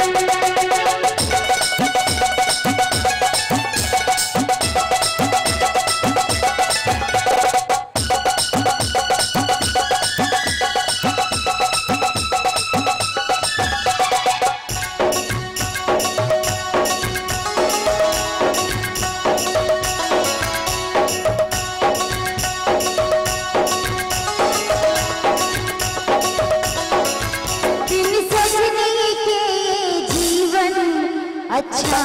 बिन सजनी के ये जीवन अच्छा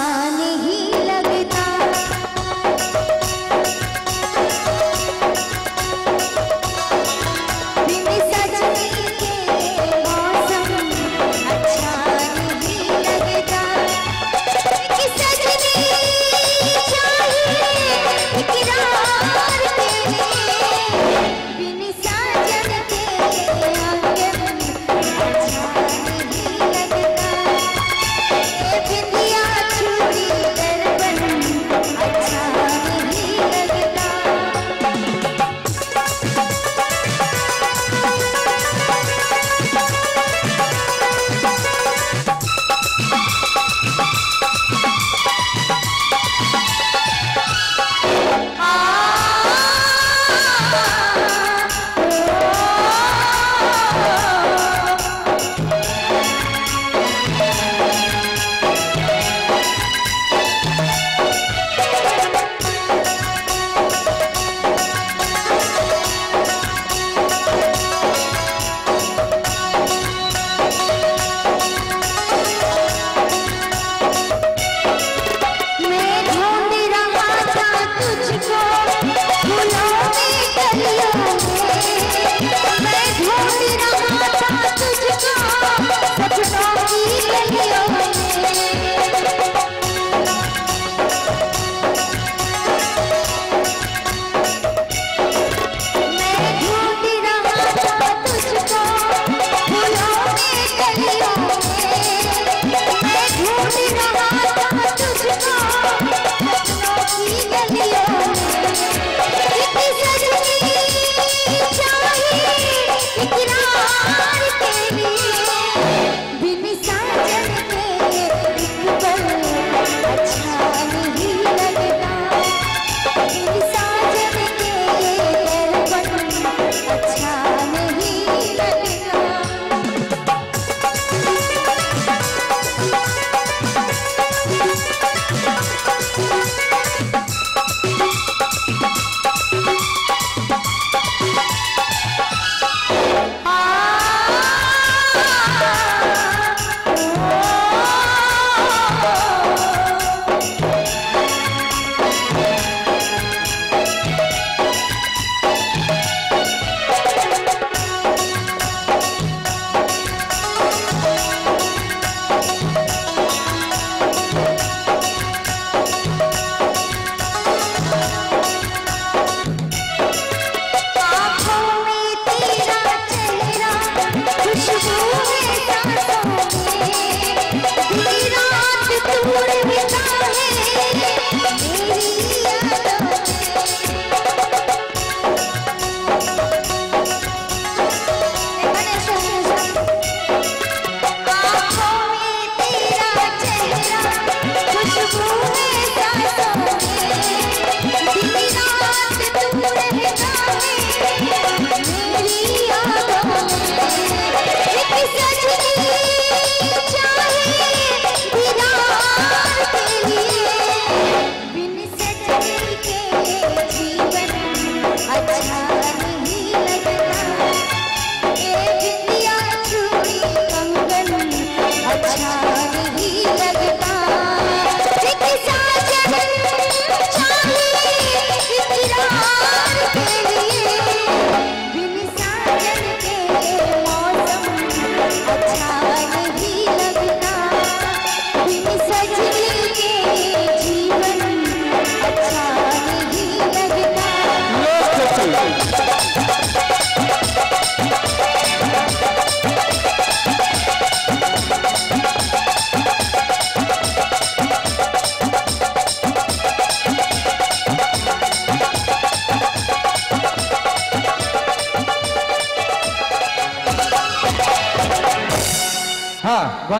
हाँ